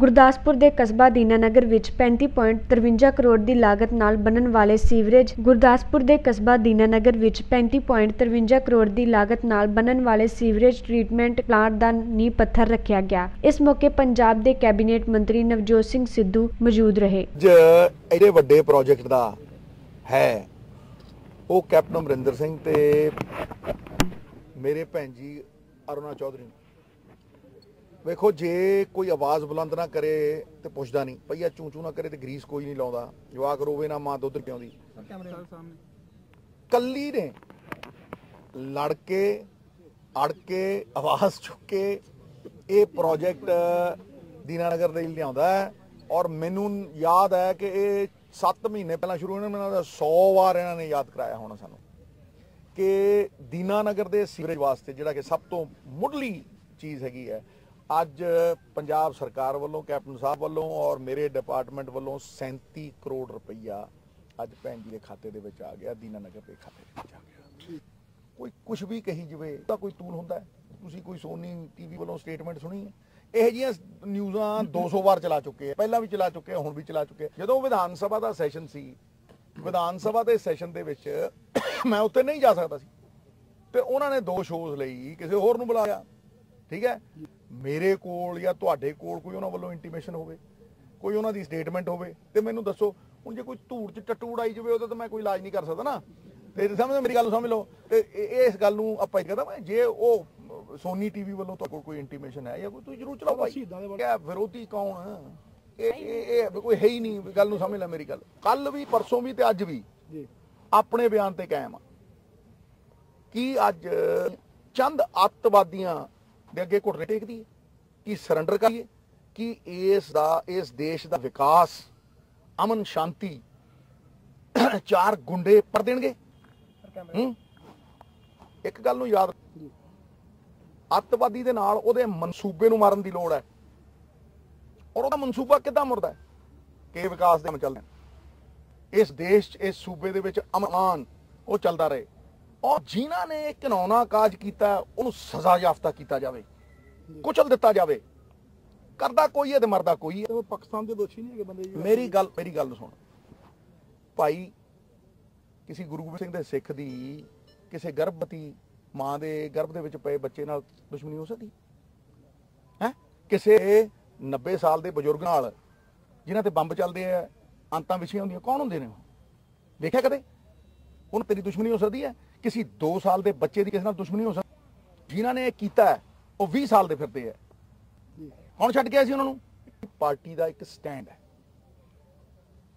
ਗੁਰਦਾਸਪੁਰ ਦੇ ਕਸਬਾ ਦੀਨਾਨਗਰ ਵਿੱਚ 35.53 ਕਰੋੜ ਦੀ ਲਾਗਤ ਨਾਲ ਬਣਨ ਵਾਲੇ ਸੀਵਰੇਜ ਗੁਰਦਾਸਪੁਰ ਦੇ ਕਸਬਾ ਦੀਨਾਨਗਰ ਵਿੱਚ 35.53 ਕਰੋੜ ਦੀ ਲਾਗਤ ਨਾਲ ਬਣਨ ਵਾਲੇ ਸੀਵਰੇਜ ਟ੍ਰੀਟਮੈਂਟ ਪਲਾਂਟ ਦਾ ਨੀਂਹ ਪੱਥਰ ਰੱਖਿਆ ਗਿਆ। ਇਸ ਮੌਕੇ ਪੰਜਾਬ ਦੇ ਕੈਬਨਿਟ ਮੰਤਰੀ ਨਵਜੋਤ ਸਿੰਘ ਸਿੱਧੂ ਮੌਜੂਦ ਰਹੇ। ਅੱਜ ਵੱਡੇ ਪ੍ਰੋਜੈਕਟ ਦਾ ਹੈ। ਉਹ ਕੈਪਟਨ ਅਮਰਿੰਦਰ ਸਿੰਘ ਤੇ ਮੇਰੇ ਭੈਣ ਜੀ ਅਰੁਣਾ ਚੌਧਰੀ। ਵੇਖੋ, ਜੇ ਕੋਈ ਆਵਾਜ਼ ਬੁਲੰਦ ਨਾ ਕਰੇ ਤੇ ਪੁੱਛਦਾ ਨਹੀਂ। ਭਈਆ ਚੂੰ ਚੂੰ ਨਾ ਕਰੇ ਤੇ ਗਰੀਸ ਕੋਈ ਨਹੀਂ ਲਾਉਂਦਾ। ਜਵਾਕ ਰੋਵੇ ਨਾ, ਮਾਂ ਦੁੱਧ ਪਿਆਉਂਦੀ ਕੱਲੀ ਨੇ ਲੜ ਕੇ, ਅੜ ਕੇ, ਆਵਾਜ਼ ਚੁੱਕ ਕੇ ਇਹ ਪ੍ਰੋਜੈਕਟ ਦੀਨਾਨਗਰ ਦੇ ਲਈ ਲਿਆਉਂਦਾ ਹੈ। ਔਰ ਮੈਨੂੰ ਯਾਦ ਹੈ ਕਿ ਇਹ 7 ਮਹੀਨੇ ਪਹਿਲਾਂ ਸ਼ੁਰੂ ਇਹਨਾਂ ਨੇ 100 ਵਾਰ ਇਹਨਾਂ ਨੇ ਯਾਦ ਕਰਾਇਆ ਹੋਣਾ ਸਾਨੂੰ। ਕਿ ਦੀਨਾਨਗਰ ਦੇ ਸੀਵਰੇਜ ਵਾਸਤੇ ਜਿਹੜਾ ਕਿ ਸਭ ਤੋਂ ਮੁੱਢਲੀ ਚੀਜ਼ ਹੈਗੀ ਹੈ ਅੱਜ ਪੰਜਾਬ ਸਰਕਾਰ ਵੱਲੋਂ ਕੈਪਟਨ ਸਾਹਿਬ ਵੱਲੋਂ ਔਰ ਮੇਰੇ ਡਿਪਾਰਟਮੈਂਟ ਵੱਲੋਂ 37 ਕਰੋੜ ਰੁਪਈਆ ਅੱਜ ਭੈਣ ਜੀ ਦੇ ਖਾਤੇ ਦੇ ਵਿੱਚ ਆ ਗਿਆ ਦੀਨਾਨਗਰ ਦੇ ਖਾਤੇ ਦੇ ਵਿੱਚ ਆ ਗਿਆ। ਕੋਈ ਕੁਝ ਵੀ ਕਹੀ ਜਵੇ ਤਾਂ ਕੋਈ ਤੂਲ ਹੁੰਦਾ ਤੁਸੀਂ ਕੋਈ ਸੋਨੀ ਟੀਵੀ ਵੱਲੋਂ ਸਟੇਟਮੈਂਟ ਸੁਣੀ ਹੈ? ਇਹ ਜੀਆਂ ਨਿਊਜ਼ਾਂ 200 ਵਾਰ ਚਲਾ ਚੁੱਕੇ ਆ। ਪਹਿਲਾਂ ਵੀ ਚਲਾ ਚੁੱਕੇ ਆ ਹੁਣ ਵੀ ਚਲਾ ਚੁੱਕੇ ਜਦੋਂ ਵਿਧਾਨ ਸਭਾ ਦਾ ਸੈਸ਼ਨ ਸੀ ਵਿਧਾਨ ਸਭਾ ਦੇ ਸੈਸ਼ਨ ਦੇ ਵਿੱਚ ਮੈਂ ਉੱਥੇ ਨਹੀਂ ਜਾ ਸਕਦਾ ਸੀ। ਤੇ ਉਹਨਾਂ ਨੇ ਦੋ ਸ਼ੋਜ਼ ਲਈ ਕਿਸੇ ਹੋਰ ਨੂੰ ਬੁਲਾਇਆ। ਠੀਕ ਹੈ? ਮੇਰੇ ਕੋਲ ਜਾਂ ਤੁਹਾਡੇ ਕੋਲ ਕੋਈ ਉਹਨਾਂ ਵੱਲੋਂ ਇੰਟੀਮੇਸ਼ਨ ਹੋਵੇ ਕੋਈ ਉਹਨਾਂ ਦੀ ਸਟੇਟਮੈਂਟ ਹੋਵੇ ਤੇ ਮੈਨੂੰ ਦੱਸੋ ਹੁਣ ਜੇ ਕੋਈ ਧੂੜ ਚ ਟੱਟੂ ਉਡਾਈ ਜਾਵੇ ਉਹਦਾ ਤਾਂ ਮੈਂ ਕੋਈ ਇਲਾਜ ਨਹੀਂ ਕਰ ਸਕਦਾ ਨਾ। ਤੇ ਸਮਝ ਮੇਰੀ ਗੱਲ ਨੂੰ ਸਮਝ ਲਓ। ਤੇ ਇਹ- ਇਸ ਗੱਲ ਨੂੰ ਆਪਾਂ ਇਹ ਕਹਦਾ ਮੈਂ ਜੇ ਉਹ ਸੋਨੀ ਟੀਵੀ ਵੱਲੋਂ ਤੁਹਾਡੇ ਕੋਲ ਕੋਈ ਇੰਟੀਮੇਸ਼ਨ ਹੈ ਜਾਂ ਕੋਈ ਤੁਸੀਂ ਜ਼ਰੂਰ ਚਲਾਓ ਭਾਈ। ਕਿਆ ਵਿਰੋਧੀ ਕੌਣ? ਇਹ ਇਹ ਇਹ ਕੋਈ ਹੈ ਹੀ ਨਹੀਂ ਗੱਲ ਨੂੰ ਸਮਝ ਲੈ ਮੇਰੀ ਗੱਲ। ਕੱਲ ਵੀ ਪਰਸੋਂ ਵੀ ਤੇ ਅੱਜ ਵੀ ਜੀ। ਆਪਣੇ ਬਿਆਨ ਤੇ ਕਾਇਮ ਆ। ਕੀ ਅੱਜ ਚੰਦ ਅੱਤਵਾਦੀਆਂ ਦੇ ਅੱਗੇ ਘੁੱਟਣੇ ਟੇਕਦੀ। ਹੈ ਕੀ ਸਰੈਂਡਰ ਕਰੀਏ? ਕੀ ਇਸ ਦਾ ਇਸ ਦੇਸ਼ ਦਾ ਵਿਕਾਸ ਅਮਨ ਸ਼ਾਂਤੀ ਚਾਰ ਗੁੰਡੇ ਪਰ ਦੇਣਗੇ? ਇੱਕ ਗੱਲ ਨੂੰ ਯਾਦ ਅੱਤਵਾਦੀ ਦੇ ਨਾਲ ਉਹਦੇ ਮਨਸੂਬੇ ਨੂੰ ਮਾਰਨ ਦੀ ਲੋੜ ਹੈ। ਔਰ ਉਹਦਾ ਮਨਸੂਬਾ ਕਿੱਦਾਂ ਮੁਰਦਾ ਹੈ? ਕਿ ਵਿਕਾਸ ਦੇ ਚੱਲਦੇ। ਇਸ ਦੇਸ਼ 'ਚ ਇਸ ਸੂਬੇ ਦੇ ਵਿੱਚ ਅਮਨ ਉਹ ਚੱਲਦਾ ਰਹੇ। ਔਰ ਜਿਨ੍ਹਾਂ ਨੇ ਇਹ ਘਿਨੌਣਾ ਕਾਜ ਕੀਤਾ ਉਹਨੂੰ ਸਜ਼ਾ ਯਾਫਤਾ ਕੀਤਾ ਜਾਵੇ ਕੁਚਲ ਦਿੱਤਾ ਜਾਵੇ। ਕਰਦਾ ਕੋਈ ਹੈ ਤੇ ਮਰਦਾ ਕੋਈ ਹੈ। ਪਾਕਿਸਤਾਨ ਦੇ ਦੋਸ਼ੀ ਨਹੀਂ ਹੈਗੇ ਬੰਦੇ ਜੀ। ਮੇਰੀ ਗੱਲ ਮੇਰੀ ਗੱਲ ਸੁਣ। ਭਾਈ ਕਿਸੇ ਗੁਰੂ ਗੋਬਿੰਦ ਸਿੰਘ ਦੇ ਸਿੱਖ ਦੀ ਕਿਸੇ ਗਰਭਵਤੀ ਮਾਂ ਦੇ ਗਰਭ ਦੇ ਵਿੱਚ ਪਏ ਬੱਚੇ ਨਾਲ ਦੁਸ਼ਮਣੀ ਹੋ ਸਕਦੀ? ਹੈ? ਕਿਸੇ 90 ਸਾਲ ਦੇ ਬਜ਼ੁਰਗ ਨਾਲ ਜਿਨ੍ਹਾਂ ਤੇ ਬੰਬ ਚੱਲਦੇ ਆ ਅੰਤਾਂ ਵਿਛੀਆਂ ਹੁੰਦੀਆਂ ਕੌਣ ਹੁੰਦੇ ਨੇ ਵੇਖਿਆ ਕਦੇ? ਉਹਨੂੰ ਤੇਰੀ ਦੁਸ਼ਮਣੀ ਹੋ ਸਕਦੀ ਹੈ। ਕਿਸੇ 2 ਸਾਲ ਦੇ ਬੱਚੇ ਦੀ ਕਿਸੇ ਨਾਲ ਦੁਸ਼ਮਣੀ ਹੋ ਸਕਦੀ ਜਿਨ੍ਹਾਂ ਨੇ ਇਹ ਕੀਤਾ ਹੈ, ਉਹ 20 ਸਾਲ ਦੇ ਫਿਰਦੇ ਆ ਜੀ। ਹੁਣ ਛੱਡ ਗਿਆ ਸੀ ਉਹਨਾਂ ਨੂੰ? ਪਾਰਟੀ ਦਾ ਇੱਕ ਸਟੈਂਡ ਹੈ।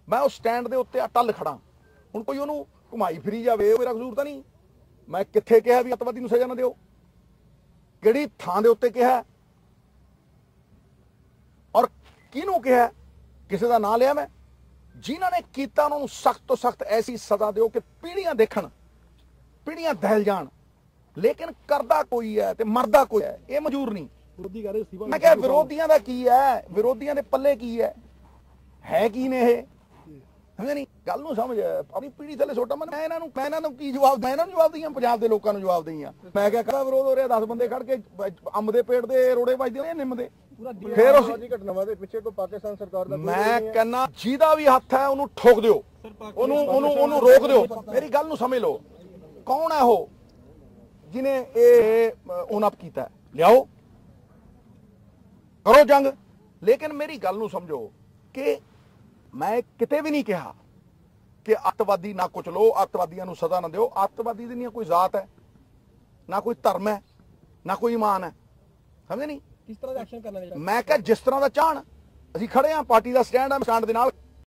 ਮੈਂ ਉਸ ਸਟੈਂਡ ਦੇ ਉੱਤੇ ਅਟਲ ਖੜਾ ਹੁਣ ਕੋਈ ਉਹਨੂੰ ਘੁਮਾਈ ਫਿਰੀ ਜਾਵੇ ਉਹ ਮੇਰਾ ਕਸੂਰ ਤਾਂ ਨਹੀਂ। ਮੈਂ ਕਿੱਥੇ ਕਿਹਾ ਵੀ ਅੱਤਵਾਦੀ ਨੂੰ ਸਜ਼ਾ ਨਾ ਦਿਓ? ਕਿਹੜੀ ਥਾਂ ਦੇ ਉੱਤੇ ਕਿਹਾ? ਔਰ ਕਿਹਨੂੰ ਕਿਹਾ? ਕਿਸੇ ਦਾ ਨਾਂ ਲਿਆ ਮੈਂ? ਜਿਨ੍ਹਾਂ ਨੇ ਕੀਤਾ ਉਹਨਾਂ ਨੂੰ ਸਖਤ ਤੋਂ ਸਖਤ ਐਸੀ ਸਜ਼ਾ ਦਿਓ ਕਿ ਪੀੜ੍ਹੀਆਂ ਦੇਖਣ। ਪੀੜ੍ਹੀਆਂ ਦਹਿਲ ਜਾਣ। ਲੇਕਿਨ ਕਰਦਾ ਕੋਈ ਹੈ ਤੇ ਮਰਦਾ ਕੋਈ ਹੈ ਇਹ ਮਨਜ਼ੂਰ ਨਹੀਂ। ਵਿਰੋਧੀ ਕਰ ਰਹੇ ਸੀ ਮੈਂ ਕਿਹਾ ਵਿਰੋਧੀਆਂ ਦਾ ਕੀ ਹੈ? ਵਿਰੋਧੀਆਂ ਦੇ ਪੱਲੇ ਕੀ ਹੈ? ਹੈ ਕੀ ਨੇ ਇਹ? ਸਮਝ ਨਹੀਂ? ਗੱਲ ਨੂੰ ਸਮਝ ਆਪਣੀ ਪੀੜੀ ਥੱਲੇ ਛੋਟਾ ਮੈਂ ਇਹਨਾਂ ਨੂੰ ਮੈਂ ਇਹਨਾਂ ਨੂੰ ਕੀ ਜਵਾਬ ਮੈਂ ਇਹਨਾਂ ਨੂੰ ਜਵਾਬ ਦਈਆਂ ਪੰਜਾਬ ਦੇ ਲੋਕਾਂ ਨੂੰ ਜਵਾਬ ਦਈਆਂ। ਮੈਂ ਕਿਹਾ ਕਰਾ ਵਿਰੋਧ ਹੋ ਰਿਹਾ? 10 ਬੰਦੇ ਖੜ ਕੇ ਅੰਬ ਦੇ ਪੇੜ ਦੇ ਰੋੜੇ ਵੱਜਦੇ ਨੇ ਨਿੰਮ ਦੇ? ਫਿਰ ਉਸ ਘਟਨਾਵਾਂ ਦੇ ਪਿੱਛੇ ਕੋਈ ਪਾਕਿਸਤਾਨ ਸਰਕਾਰ ਦਾ ਮੈਂ ਕਹਿੰਨਾ ਜਿਹਦਾ ਵੀ ਹੱਥ ਹੈ ਉਹਨੂੰ ਠੋਕ ਦਿਓ। ਉਹਨੂੰ ਉਹਨੂੰ ਉਹਨੂੰ ਰੋਕ ਦਿਓ। ਮੇਰੀ ਗੱਲ ਨੂੰ ਸਮਝ ਲਓ। ਕੌਣ ਹੈ ਉਹ? ਜਿਨੇ ਇਹ ਉਹਨਾਪ ਕੀਤਾ? ਲਿਆਓ। ਕਰੋ ਜੰਗ। ਲੇਕਿਨ ਮੇਰੀ ਗੱਲ ਨੂੰ ਸਮਝੋ ਕਿ ਮੈਂ ਕਿਤੇ ਵੀ ਨਹੀਂ ਕਿਹਾ ਕਿ ਅੱਤਵਾਦੀ ਨਾ ਕੁਚ ਲੋ ਅੱਤਵਾਦੀਆਂ ਨੂੰ ਸਜ਼ਾ ਨਾ ਦਿਓ। ਅੱਤਵਾਦੀ ਦੀ ਨਹੀਂ ਕੋਈ ਜ਼ਾਤ ਹੈ। ਨਾ ਕੋਈ ਧਰਮ ਹੈ ਨਾ ਕੋਈ ਇਮਾਨ ਹੈ। ਸਮਝੇ ਨਹੀਂ? ਕਿਸ ਤਰ੍ਹਾਂ ਦਾ ਐਕਸ਼ਨ ਕਰਨਾ ਚਾਹੀਦਾ? ਮੈਂ ਕਿਹਾ ਜਿਸ ਤਰ੍ਹਾਂ ਦਾ ਚਾਹਣ ਅਸੀਂ ਖੜੇ ਆ ਪਾਰਟੀ ਦਾ ਸਟੈਂਡ ਆ ਸਟੈਂਡ ਦੇ ਨਾਲ।